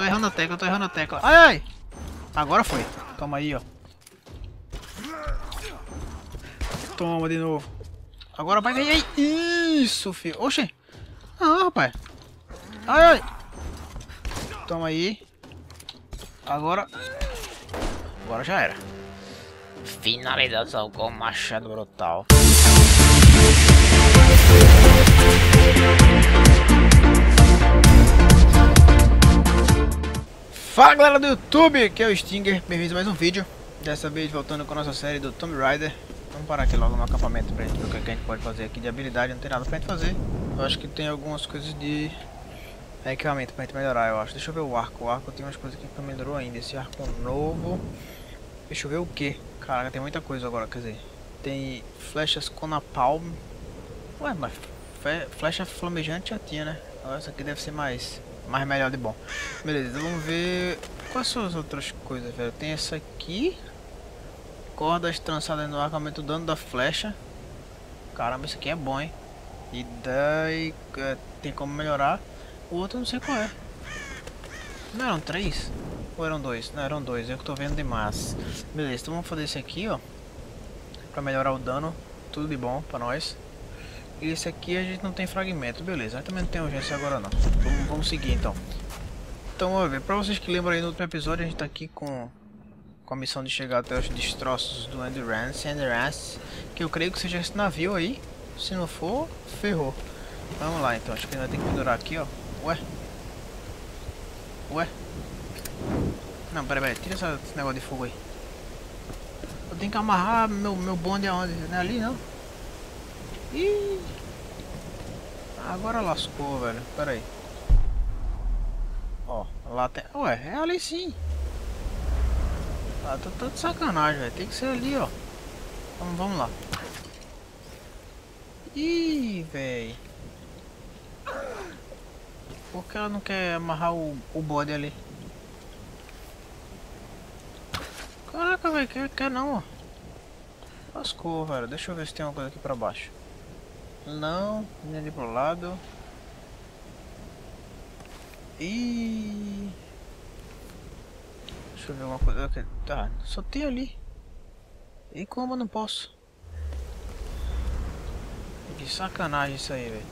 tô errando a tecla, eu tô errando a tecla. Ai, ai! Agora foi. Toma aí, ó. Toma de novo. Agora vai ganhar. Isso, filho. Oxê. Ah, rapaz. Ai, ai. Toma aí. Agora. Agora já era. Finalização com machado brutal. Fala galera do YouTube, que é o Stinger, bem-vindos a mais um vídeo. Dessa vez voltando com a nossa série do Tomb Raider. Vamos parar aqui logo no acampamento pra gente ver o que a gente pode fazer aqui de habilidade Não tem nada pra gente fazer. Eu acho que tem algumas coisas de equipamento pra gente melhorar, eu acho. Deixa eu ver o arco, o arco tem umas coisas que não melhorou ainda. Esse arco novo. Deixa eu ver o que Caraca, tem muita coisa agora, quer dizer Tem flechas com napalm Ué, mas flecha flamejante já tinha, né? Essa aqui deve ser mais mais melhor de bom. Beleza, vamos ver quais são as outras coisas, velho. Tem essa aqui. Cordas trançadas no arco, aumenta o dano da flecha. Caramba, isso aqui é bom, hein? E daí é, tem como melhorar. O outro não sei qual é. Não eram três? Ou eram dois? Não, eram dois. Eu que tô vendo demais. Beleza, então vamos fazer esse aqui, ó. Pra melhorar o dano. Tudo de bom pra nós. Esse aqui a gente não tem fragmento, beleza. Mas também não tem urgência agora não. Vamos, vamos seguir então. Então, vamos ver. Pra vocês que lembram aí no último episódio, a gente tá aqui com, com a missão de chegar até os destroços do Endurance, Endurance, que eu creio que seja esse navio aí. Se não for, ferrou. Vamos lá então, acho que a gente vai ter que pendurar aqui, ó. Ué? Ué? Não, pera, pera, tira esse negócio de fogo aí. Eu tenho que amarrar meu, meu bonde aonde? Não é ali não? Ih! Agora lascou, velho. Pera aí. Ó, lá tem... Ué, é ali sim. Ah, tô, tô de sacanagem, velho. Tem que ser ali, ó. Vamos, vamos lá. Ih, velho. Por que ela não quer amarrar o, o bode ali? Caraca, velho. Quer, quer não, ó. Lascou, velho. Deixa eu ver se tem uma coisa aqui pra baixo. Não, nem ali pro lado. E Deixa eu ver uma coisa. Tá, só tem ali. E como eu não posso? Que sacanagem isso aí, velho.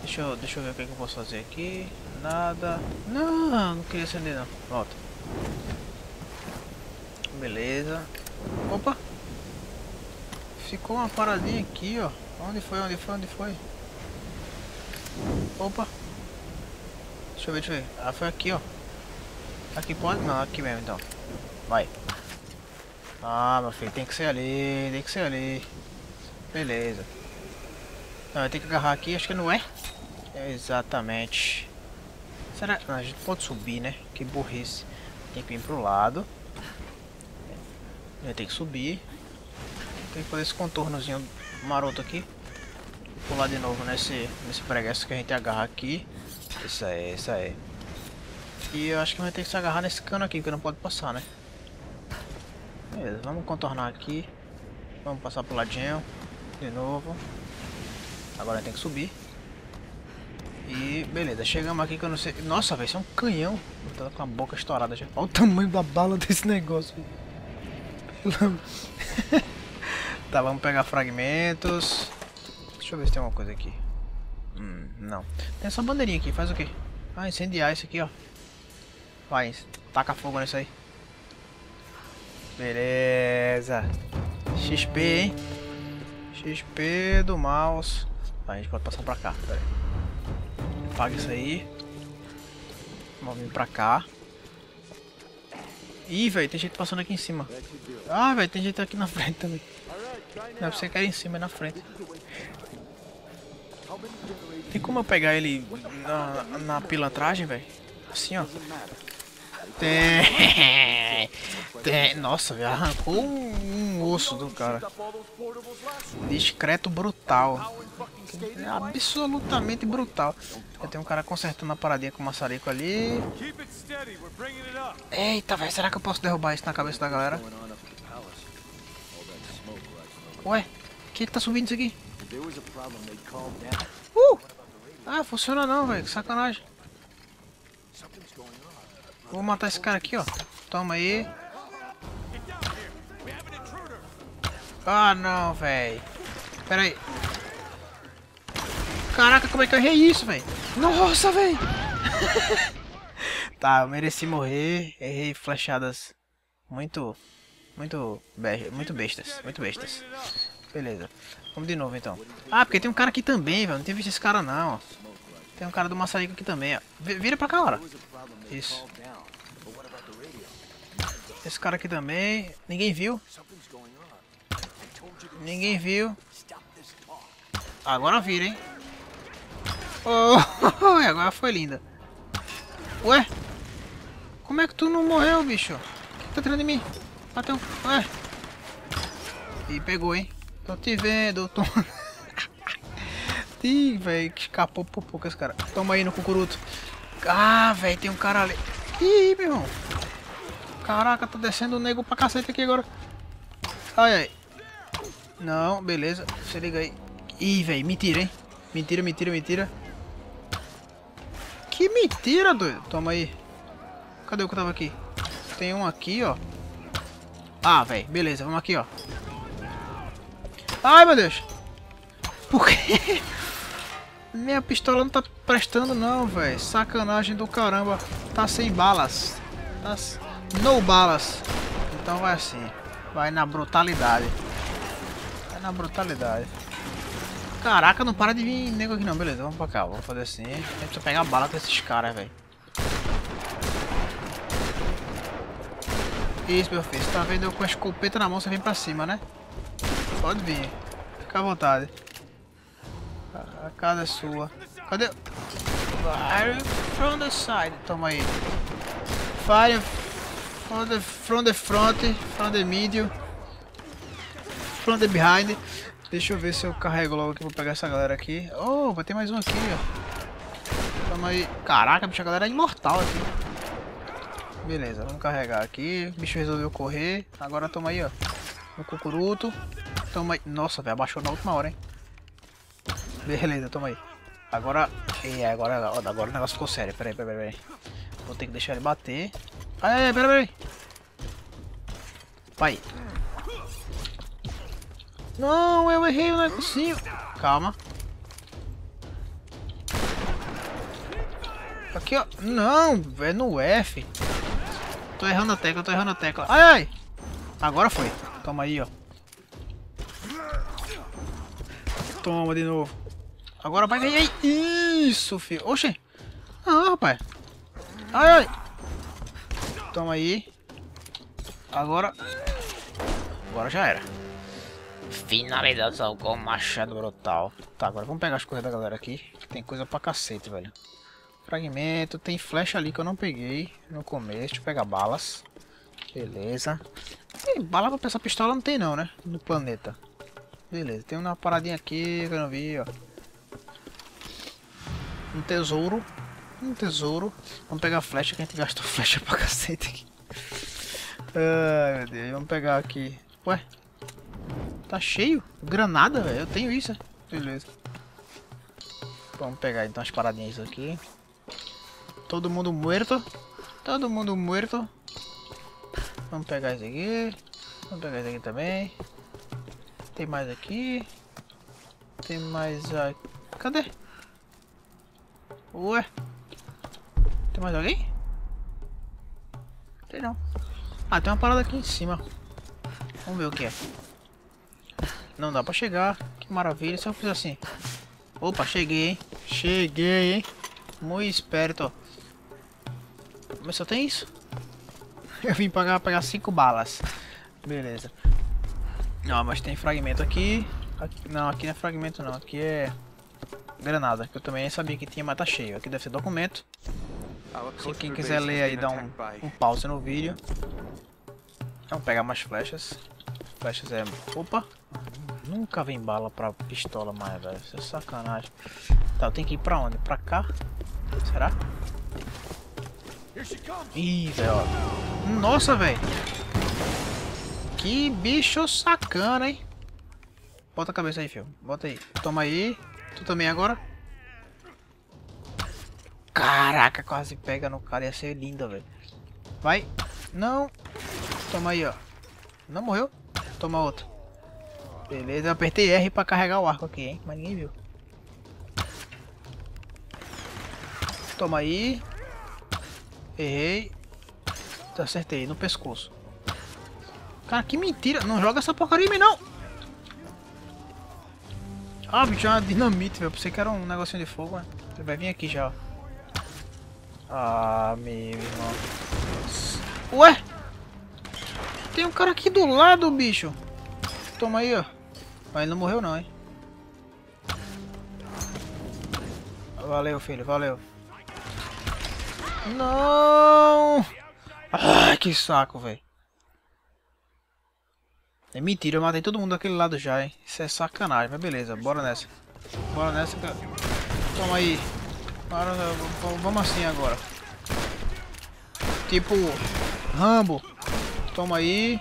Deixa eu, deixa eu ver o que, é que eu posso fazer aqui. Nada. Não, não queria acender não. Volta. Beleza. Opa! Ficou uma paradinha aqui, ó. Onde foi? Onde foi? Onde foi? Opa! Deixa eu ver, deixa eu ver. Ah, foi aqui, ó. Aqui pode? Não, aqui mesmo então. Vai. Ah, meu filho, tem que ser ali, tem que ser ali. Beleza. Eu tenho que agarrar aqui, acho que não é. Exatamente. Será? Não, a gente pode subir, né? Que burrice. Tem que vir pro lado. Tenho que subir. Tem que fazer esse contornozinho maroto aqui. Vou pular de novo nesse, nesse preguiço que a gente agarra aqui. Isso aí, isso aí. E eu acho que vai ter que se agarrar nesse cano aqui, que não pode passar, né? Beleza, vamos contornar aqui. Vamos passar pro ladinho. De novo. Agora tem que subir. E beleza, chegamos aqui que eu não sei. Nossa, velho, isso é um canhão. Tá com a boca estourada já. Olha o tamanho da bala desse negócio. Tá, vamos pegar fragmentos. Deixa eu ver se tem alguma coisa aqui. Hum, não. Tem essa bandeirinha aqui, faz o quê? Ah, incendiar isso aqui, ó. Vai, taca fogo nisso aí. Beleza. XP, hein? XP do mouse. Ah, a gente pode passar pra cá, pera aí. Apaga isso aí. Vamos vir pra cá. Ih, velho, tem gente passando aqui em cima. Ah, velho, tem gente aqui na frente também. Não, você cair em cima e na frente. Tem como eu pegar ele na, na pilantragem, velho? Assim, ó. Tem. Tem. Nossa, velho, arrancou um, um osso do cara. Discreto brutal. É absolutamente brutal. Eu tenho um cara consertando a paradinha com o maçarico ali. Eita, velho, será que eu posso derrubar isso na cabeça da galera? Ué, o que, que tá subindo isso aqui? Uh! Ah, funciona não, velho. Que sacanagem. Vou matar esse cara aqui, ó. Toma aí. Ah, não, velho. Pera aí. Caraca, como é que eu errei isso, velho? Nossa, velho. tá, eu mereci morrer. Errei flechadas muito... Muito... Muito bestas. Muito bestas. Beleza. Vamos de novo, então. Ah, porque tem um cara aqui também, velho. Não tinha visto esse cara, não. Tem um cara do maçarico aqui também, ó. Vira pra cá, ora. Isso. Esse cara aqui também. Ninguém viu. Ninguém viu. Agora vira, hein? Oh, agora foi linda. Ué? Como é que tu não morreu, bicho? O que tá atrás de mim? Bateu. Ué? E pegou, hein? Tô te vendo, tô... Ih, velho, que escapou por pouco esse cara. Toma aí no cucuruto. Ah, velho, tem um cara ali. Ih, meu irmão. Caraca, tá descendo o nego pra cacete aqui agora. Ai, ai. Não, beleza. Se liga aí. Ih, velho, mentira, hein? Mentira, mentira, mentira. Que mentira, doido. Toma aí. Cadê o que tava aqui? Tem um aqui, ó. Ah, velho, beleza. Vamos aqui, ó. Ai, meu Deus. Por quê? Minha pistola não tá prestando não, velho. Sacanagem do caramba. Tá sem balas. Tá... No balas. Então vai assim. Vai na brutalidade. Vai na brutalidade. Caraca, não para de vir nego aqui não. Beleza, vamos pra cá. Vamos fazer assim. Gente precisa pegar bala com esses caras, velho. Isso, meu filho. Você tá vendo com a escopeta na mão, você vem pra cima, né? Pode vir. Fica à vontade. A casa é sua. Cadê? Fire from the side. Toma aí. Fire from the, from the front, from the middle, from the behind. Deixa eu ver se eu carrego logo aqui. Vou pegar essa galera aqui. Oh, vai ter mais um aqui, ó. Toma aí. Caraca, bicho, a galera é imortal aqui. Beleza, vamos carregar aqui. O bicho resolveu correr. Agora toma aí, ó. No cucuruto. Toma aí. Nossa, velho, abaixou na última hora, hein. Beleza, toma aí. Agora. E agora, agora o negócio ficou sério. Peraí, peraí, peraí. Vou ter que deixar ele bater. Ai, ai, peraí, peraí. Vai. Não, eu errei o negocinho. Calma. Aqui, ó. Não, é no F. Tô errando a tecla, tô errando a tecla. Ai, ai. Agora foi. Toma aí, ó. Toma de novo. Agora vai ganhar. Isso, filho. Oxê. Ah, rapaz. Ai, ai. Toma aí. Agora. Agora já era. Finalização com machado brutal. Tá, agora vamos pegar as coisas da galera aqui. Tem coisa pra cacete, velho. Fragmento. Tem flecha ali que eu não peguei no começo. Pegar balas. Beleza. Tem bala pra essa pistola não tem não, né? No planeta. Beleza. Tem uma paradinha aqui que eu não vi, ó. Um tesouro. Um tesouro. Vamos pegar a flecha que a gente gastou flecha pra cacete aqui. Ai meu Deus, vamos pegar aqui. Ué? Tá cheio? Granada, velho? Eu tenho isso. Beleza. Vamos pegar então as paradinhas aqui. Todo mundo morto. Todo mundo morto. Vamos pegar esse aqui. Vamos pegar esse aqui também. Tem mais aqui. Tem mais aqui. Cadê? Ué? Tem mais alguém? Tem não. Ah, tem uma parada aqui em cima. Vamos ver o que é. Não dá pra chegar. Que maravilha. Se eu fizer assim. Opa, cheguei, hein? Cheguei, hein? Muito esperto. Mas só tem isso? Eu vim pagar pegar cinco balas. Beleza. Não, mas tem fragmento aqui. aqui. Não, aqui não é fragmento não. Aqui é granada, que eu também sabia que tinha, mas tá cheio. Aqui deve ser documento. Se quem quiser ler aí, dá um, um pause no vídeo. Vamos pegar mais flechas. Flechas é... Opa! Nunca vem bala pra pistola mais, velho. Isso é sacanagem. Tá, eu tenho que ir pra onde? Pra cá? Será? Ih, velho. Nossa, velho. Que bicho sacana, hein? Bota a cabeça aí, filho. Bota aí. Toma aí. Tu também agora? Caraca, quase pega no cara. Ia ser linda, velho. Vai. Não. Toma aí, ó. Não morreu? Toma outro. Beleza, eu apertei R pra carregar o arco aqui, hein? Mas ninguém viu. Toma aí. Errei. Acertei, no pescoço. Cara, que mentira. Não joga essa porcaria em mim, não. Ah, bicho, é uma dinamite, velho. Pensei que era um negocinho de fogo, né? Ele vai vir aqui já, ó. Ah, meu irmão. Ué? Tem um cara aqui do lado, bicho. Toma aí, ó. Mas ele não morreu não, hein? Valeu, filho, valeu. Não! Ai, que saco, velho. É mentira, eu matei todo mundo daquele lado já, hein? Isso é sacanagem, mas beleza, bora nessa. Bora nessa. Toma aí. Vamos assim agora. Tipo, Rambo. Toma aí.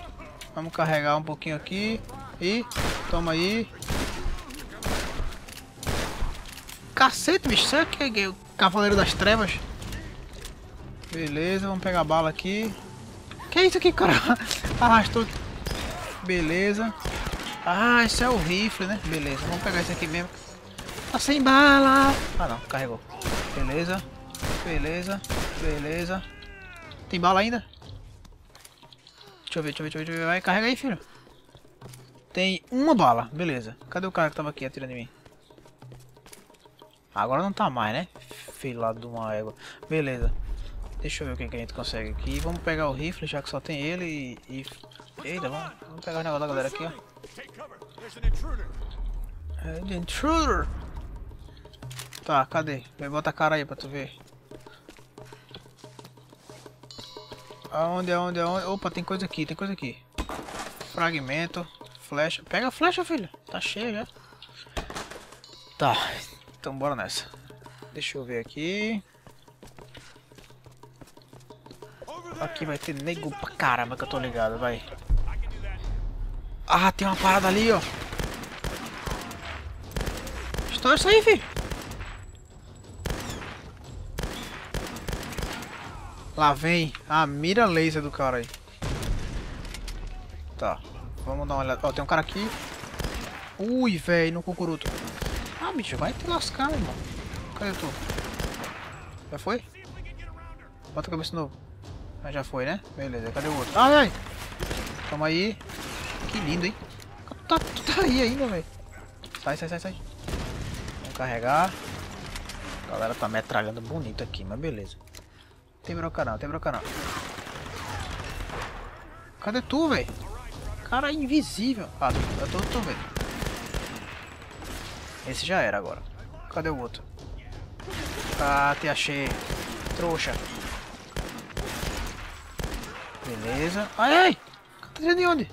Vamos carregar um pouquinho aqui. E, toma aí. Cacete, bicho. Será que é o Cavaleiro das Trevas? Beleza, vamos pegar a bala aqui. Que é isso aqui, cara? Arrastou. Beleza. Ah, esse é o rifle, né? Beleza, vamos pegar esse aqui mesmo. Tá sem bala. Ah, não, carregou. Beleza. Beleza. Beleza. Tem bala ainda? Deixa eu ver, deixa eu ver, deixa eu ver. Vai, carrega aí, filho. Tem uma bala. Beleza. Cadê o cara que tava aqui atirando em mim? Agora não tá mais, né? Filho lá de uma égua. Beleza. Deixa eu ver o que, a gente consegue aqui. Vamos pegar o rifle, já que só tem ele e... e... Eita, vamos, vamos pegar o negócio da galera aqui, ó. É de intruder. Tá, cadê? Vai botar a cara aí pra tu ver. Aonde, aonde, aonde? Opa, tem coisa aqui, tem coisa aqui. Fragmento, flecha. Pega a flecha, filho. Tá cheio já. Tá, então bora nessa. Deixa eu ver aqui. Aqui vai ter nego pra caramba que eu tô ligado, vai. Ah, tem uma parada ali, ó. Estoura isso aí, filho. Lá vem a mira laser do cara aí. Tá, vamos dar uma olhada. Ó, tem um cara aqui. Ui, velho, no cucuruto. Ah, bicho, vai te lascar, irmão. Cadê tu? Já foi? Bota a cabeça de novo. Ah, já foi, né? Beleza, cadê o outro? Ai, ai! Toma aí. Que lindo, hein? Tá, tu tá aí ainda, velho. Sai, sai, sai, sai. Vamos carregar. A galera tá metralhando bonito aqui, mas beleza. Tem broca não, tem broca não. Cadê tu, velho? Cara invisível. Ah, eu tô, tô vendo. Esse já era agora. Cadê o outro? Ah, te achei. Trouxa. Beleza. Ai, ai! Tá de onde?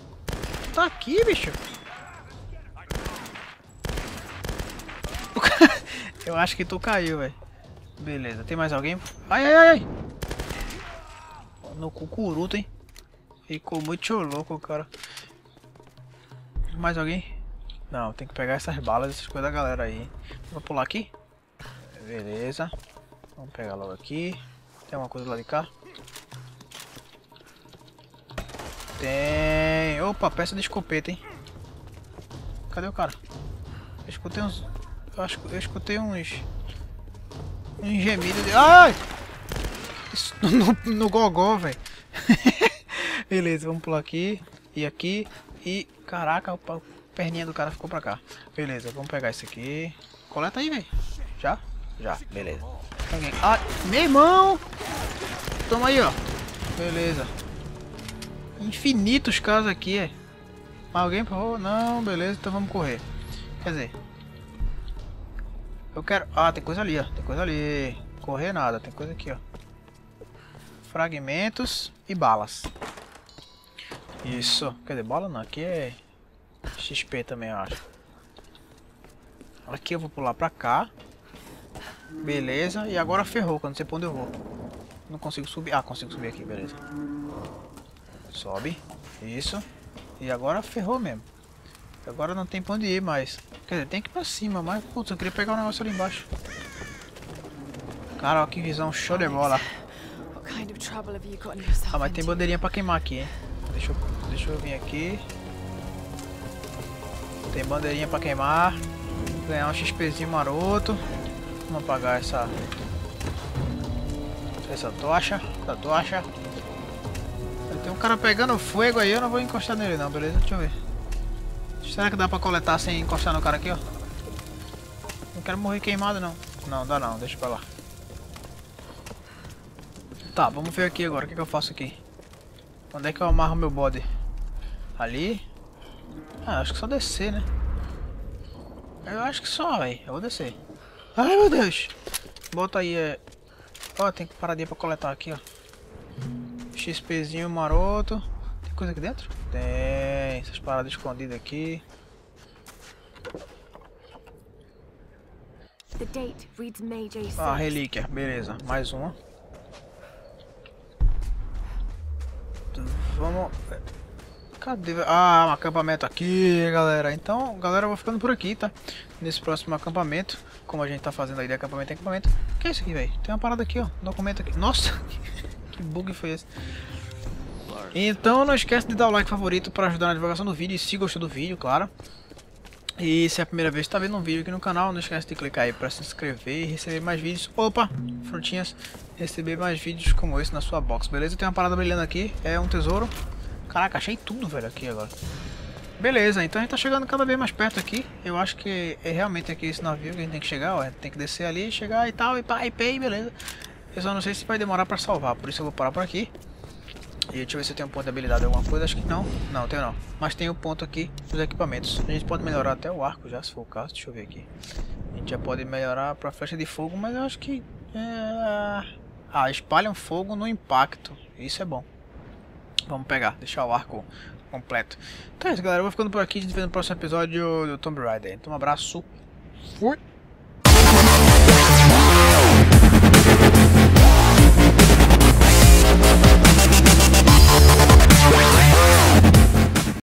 Tá aqui, bicho. Eu acho que tu caiu, velho. Beleza, tem mais alguém? Ai, ai, ai! No cucuruto, hein? Ficou muito louco, cara. Mais alguém? Não, tem que pegar essas balas, essas coisas da galera aí. Vou pular aqui? Beleza. Vamos pegar logo aqui. Tem uma coisa lá de cá? Tem. Opa, peça de escopeta, hein? Cadê o cara? Eu escutei uns. Eu acho eu escutei uns. Um gemido de. Ai! Isso no, no gogó, velho. Beleza, vamos pular aqui. E aqui. E. Caraca, a perninha do cara ficou pra cá. Beleza, vamos pegar esse aqui. Coleta aí, velho. Já? Já, beleza. Ah, meu irmão! Toma aí, ó. Beleza infinitos casos aqui, é. Alguém, por favor? Não, beleza, então vamos correr. Quer dizer... Eu quero... Ah, tem coisa ali, ó. Tem coisa ali. Correr nada, tem coisa aqui, ó. Fragmentos e balas. Isso. Quer dizer, bala não. Aqui é... XP também, eu acho. Aqui eu vou pular pra cá. Beleza. E agora ferrou, eu não sei onde eu vou. Não consigo subir. Ah, consigo subir aqui, beleza. Sobe. Isso. E agora ferrou mesmo. Agora não tem pra onde ir mais. Quer dizer, tem que ir pra cima, mas... Putz, eu queria pegar o um negócio ali embaixo. Cara, ó, que visão show de bola. Ah, mas tem bandeirinha pra queimar aqui, hein? Deixa eu, deixa eu vir aqui. Tem bandeirinha pra queimar. Ganhar um XPzinho maroto. Vamos apagar essa... Essa tocha. Essa tocha. Tem um cara pegando fogo aí, eu não vou encostar nele não, beleza? Deixa eu ver. Será que dá pra coletar sem encostar no cara aqui, ó? Não quero morrer queimado não. Não, dá não, deixa pra lá. Tá, vamos ver aqui agora, o que, que eu faço aqui? Onde é que eu amarro meu body? Ali? Ah, acho que só descer, né? Eu acho que só, velho. Eu vou descer. Ai, meu Deus. Bota aí, é... Ó, tem que paradinha pra coletar aqui, ó. XPzinho maroto. Tem coisa aqui dentro? Tem. Essas paradas escondidas aqui. Ah, relíquia. Beleza. Mais uma. Vamos... Cadê? Ah, um acampamento aqui, galera. Então, galera, eu vou ficando por aqui, tá? Nesse próximo acampamento. Como a gente tá fazendo aí de acampamento em acampamento. O que é isso aqui, velho? Tem uma parada aqui, ó. Documento aqui. Nossa! que bug foi esse? Então, não esquece de dar o like favorito para ajudar na divulgação do vídeo. E se gostou do vídeo, claro. E se é a primeira vez que está vendo um vídeo aqui no canal, não esquece de clicar aí para se inscrever e receber mais vídeos. Opa, frutinhas, receber mais vídeos como esse na sua box, beleza? Tem uma parada brilhando aqui, é um tesouro. Caraca, achei tudo, velho, aqui agora. Beleza, então a gente tá chegando cada vez mais perto aqui. Eu acho que é realmente aqui esse navio que a gente tem que chegar, ó. Tem que descer ali, chegar e tal, e pá, e pé, beleza. Eu só não sei se vai demorar pra salvar, por isso eu vou parar por aqui. E deixa eu ver se eu tenho um ponto de habilidade alguma coisa, acho que não. Não, tenho não. Mas tem o um ponto aqui dos equipamentos. A gente pode melhorar até o arco já, se for o caso. Deixa eu ver aqui. A gente já pode melhorar pra flecha de fogo, mas eu acho que... É... Ah, espalham fogo no impacto. Isso é bom. Vamos pegar, deixar o arco completo. Então é isso, galera. Eu vou ficando por aqui. A gente vê no próximo episódio do Tomb Raider. Então um abraço. Fui!